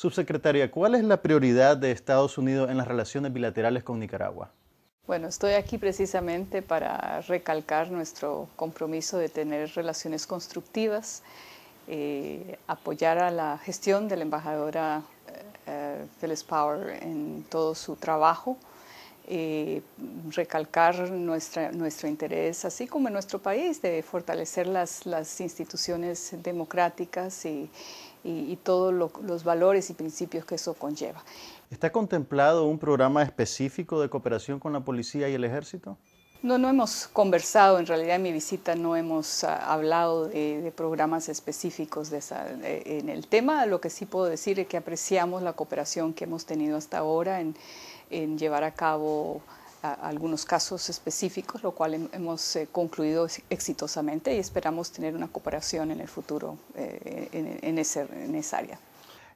Subsecretaria, ¿cuál es la prioridad de Estados Unidos en las relaciones bilaterales con Nicaragua? Bueno, estoy aquí precisamente para recalcar nuestro compromiso de tener relaciones constructivas, eh, apoyar a la gestión de la embajadora eh, Phyllis Power en todo su trabajo, eh, recalcar nuestro interés, así como en nuestro país, de fortalecer las, las instituciones democráticas y, y, todos los valores y principios que eso conlleva. ¿Está contemplado un programa específico de cooperación con la policía y el ejército? No, no hemos conversado, en realidad en mi visita no hemos ah, hablado de, programas específicos de esa, en el tema. Lo que sí puedo decir es que apreciamos la cooperación que hemos tenido hasta ahora en, en llevar a cabo algunos casos específicos, lo cual hemos eh, concluido exitosamente y esperamos tener una cooperación en el futuro eh, en, en, ese, en esa área.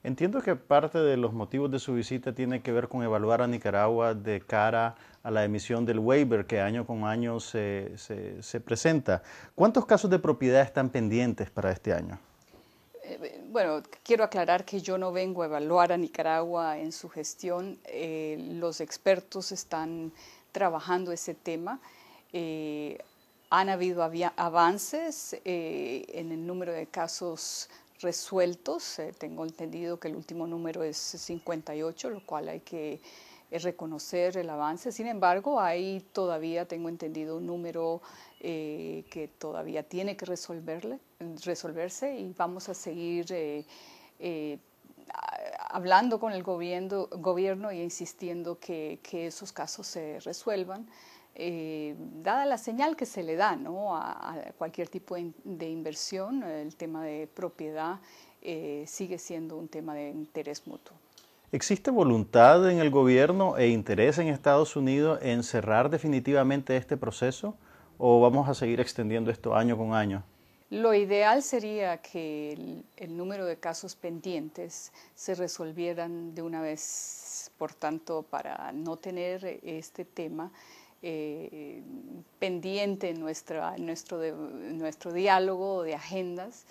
Entiendo que parte de los motivos de su visita tiene que ver con evaluar a Nicaragua de cara a la emisión del waiver que año con año se, se, se presenta. ¿Cuántos casos de propiedad están pendientes para este año? Eh, bueno, quiero aclarar que yo no vengo a evaluar a Nicaragua en su gestión. los expertos están trabajando ese tema. Eh, han habido avances eh, en el número de casos resueltos. Eh, tengo entendido que el último número es 58, lo cual hay que reconocer el avance. Sin embargo, hay todavía, tengo entendido, un número que todavía tiene que resolverse y vamos a seguir hablando con el gobierno, e insistiendo que, que esos casos se resuelvan, eh, dada la señal que se le da ¿no? a, cualquier tipo de, inversión, el tema de propiedad eh, sigue siendo un tema de interés mutuo. ¿Existe voluntad en el gobierno e interés en Estados Unidos en cerrar definitivamente este proceso o vamos a seguir extendiendo esto año con año? Lo ideal sería que el, número de casos pendientes se resolvieran de una vez, por tanto, para no tener este tema eh, pendiente en, nuestra, nuestro, nuestro diálogo de agendas.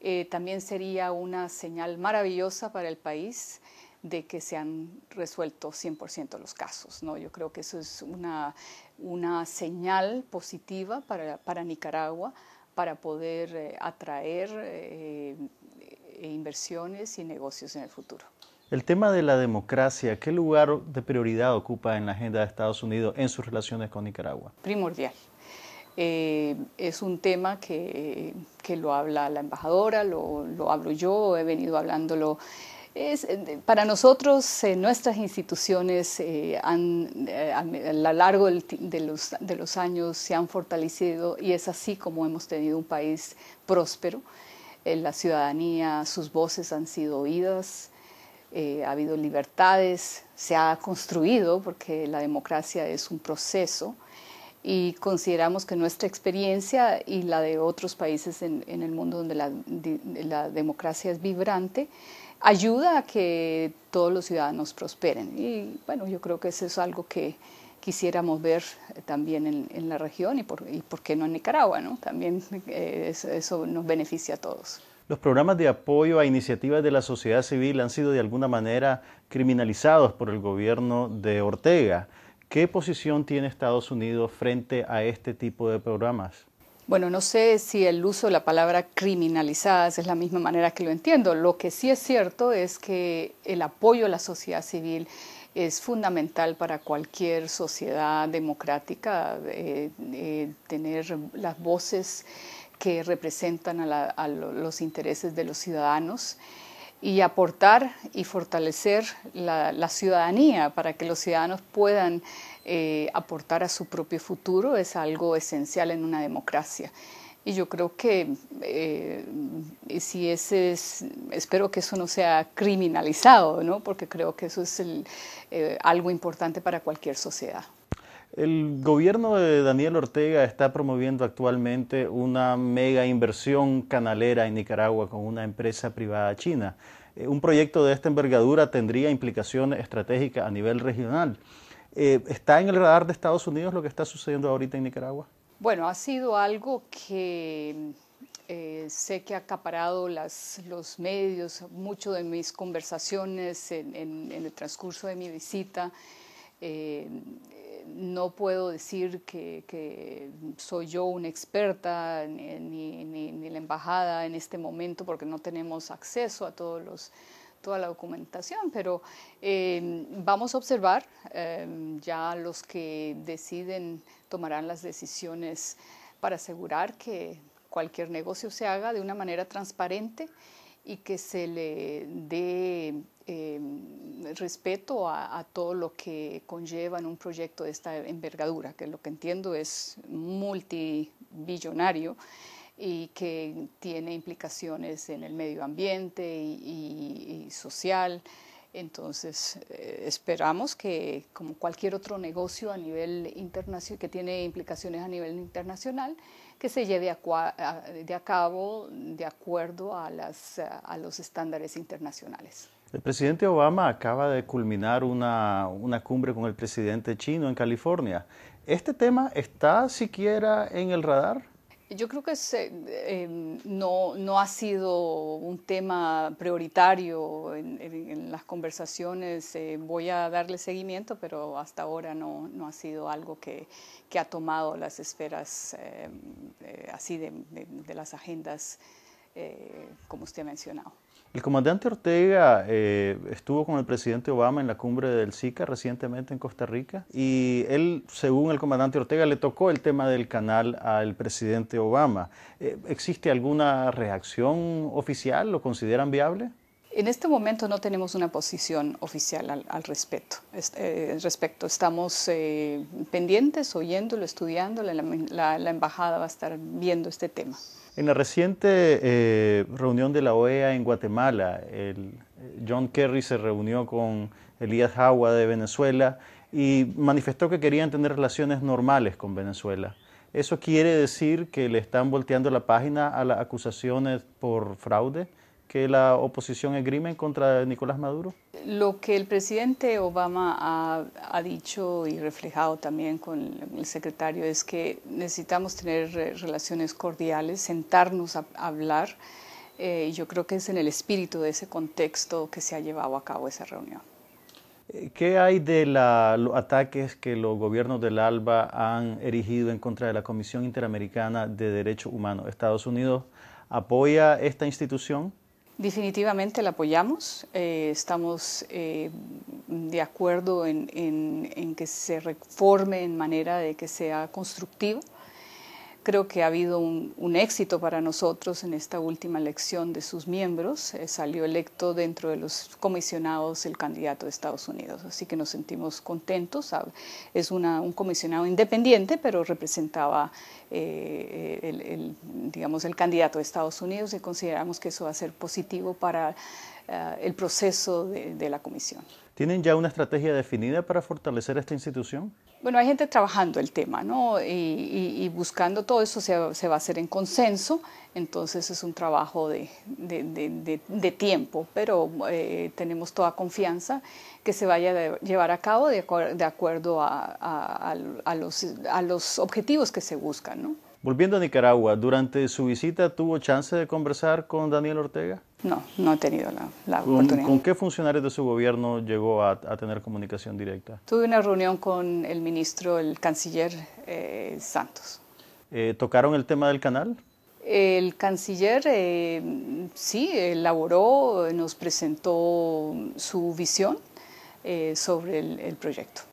Eh, también sería una señal maravillosa para el país de que se han resuelto 100% los casos. ¿no? Yo creo que eso es una, una señal positiva para, para Nicaragua para poder eh, atraer eh, inversiones y negocios en el futuro. El tema de la democracia, ¿qué lugar de prioridad ocupa en la agenda de Estados Unidos en sus relaciones con Nicaragua? Primordial. Eh, es un tema que, que, lo habla la embajadora, lo, lo hablo yo, he venido hablándolo eh, para nosotros, eh, nuestras instituciones eh, a lo largo de, los, de los años se han fortalecido y es así como hemos tenido un país próspero. la ciudadanía, sus voces han sido oídas, ha habido libertades, se ha construido, porque la democracia es un proceso, y consideramos que nuestra experiencia y la de otros países en, en el mundo donde la, la democracia es vibrante, ayuda a que todos los ciudadanos prosperen. Y bueno, yo creo que eso es algo que quisiéramos ver también en, la región y por, y por, qué no en Nicaragua, ¿no? También eh, eso, nos beneficia a todos. Los programas de apoyo a iniciativas de la sociedad civil han sido de alguna manera criminalizados por el gobierno de Ortega. ¿Qué posición tiene Estados Unidos frente a este tipo de programas? Bueno, no sé si el uso de la palabra criminalizadas es la misma manera que lo entiendo. Lo que sí es cierto es que el apoyo a la sociedad civil es fundamental para cualquier sociedad democrática, eh, eh, tener las voces que representan a, los intereses de los ciudadanos y aportar y fortalecer la ciudadanía para que los ciudadanos puedan eh, aportar a su propio futuro es algo esencial en una democracia. Y yo creo que eh, si ese es, espero que eso no sea criminalizado, ¿no? porque creo que eso es eh, algo importante para cualquier sociedad. El gobierno de Daniel Ortega está promoviendo actualmente una mega inversión canalera en Nicaragua con una empresa privada china. Un proyecto de esta envergadura tendría implicaciones estratégicas a nivel regional. Eh, ¿Está en el radar de Estados Unidos lo que está sucediendo ahorita en Nicaragua? Bueno, ha sido algo que eh, sé que ha acaparado los medios, mucho de mis conversaciones en, el transcurso de mi visita. no puedo decir que, soy yo una experta ni, ni, la embajada en este momento porque no tenemos acceso a todos los toda la documentación, pero em, vamos a observar, em, ya los que deciden tomarán las decisiones para asegurar que cualquier negocio se haga de una manera transparente y que se le dé em, respeto a, a, todo lo que conlleva en un proyecto de esta envergadura, que lo que entiendo es multibillonario y que tiene implicaciones en el medio ambiente y, social. Entonces, eh, esperamos que, como cualquier otro negocio a nivel internacional, que tiene implicaciones a nivel internacional, que se lleve a, de cabo de acuerdo a, las, a los estándares internacionales. El presidente Obama acaba de culminar una, una, cumbre con el presidente chino en California. ¿Este tema está siquiera en el radar? Yo creo que em, no, no, ha sido un tema prioritario en, las conversaciones. Eh, voy a darle seguimiento, pero hasta ahora no, no ha sido algo que, que, ha tomado las esferas em, eh, así de, de, las agendas eh, como usted ha mencionado. El comandante Ortega eh, estuvo con el presidente Obama en la cumbre del SICA recientemente en Costa Rica y él, según el comandante Ortega, le tocó el tema del canal al presidente Obama. Eh, ¿Existe alguna reacción oficial? ¿Lo consideran viable? En este momento no tenemos una posición oficial al, respecto. Eh, respecto. Estamos pendientes, oyéndolo, estudiando. la embajada va a estar viendo este tema. En la reciente eh, reunión de la OEA en Guatemala, el, John Kerry se reunió con Elías Jawa de Venezuela y manifestó que querían tener relaciones normales con Venezuela. ¿Eso quiere decir que le están volteando la página a las acusaciones por fraude? Que la oposición esgrime contra Nicolás Maduro? Lo que el presidente Obama ha, dicho y reflejado también con el secretario es que necesitamos tener relaciones cordiales, sentarnos a, hablar. Eh, yo creo que es en el espíritu de ese contexto que se ha llevado a cabo esa reunión. Eh, ¿Qué hay de los ataques que los gobiernos del ALBA han erigido en contra de la Comisión Interamericana de Derechos Humanos? ¿Estados Unidos apoya esta institución? Definitivamente la apoyamos. Eh, estamos eh, de acuerdo en, en, que se reforme en manera de que sea constructivo. Creo que ha habido un, éxito para nosotros en esta última elección de sus miembros. Eh, salió electo dentro de los comisionados el candidato de Estados Unidos, así que nos sentimos contentos. Ah, es un comisionado independiente, pero representaba eh, el, digamos, el candidato de Estados Unidos y consideramos que eso va a ser positivo para eh, el proceso de la comisión. ¿Tienen ya una estrategia definida para fortalecer esta institución? Bueno, hay gente trabajando el tema, ¿no? Y, buscando todo eso se, va a hacer en consenso, entonces es un trabajo de, tiempo, pero eh, tenemos toda confianza que se vaya a llevar a cabo de, acuerdo a, los, a los objetivos que se buscan, ¿no? Volviendo a Nicaragua, ¿durante su visita tuvo chance de conversar con Daniel Ortega? No, no he tenido la, oportunidad. ¿Con qué funcionarios de su gobierno llegó a, tener comunicación directa? Tuve una reunión con el ministro, el canciller eh, Santos. Eh, ¿Tocaron el tema del canal? El canciller eh, sí elaboró, nos presentó su visión sobre el proyecto.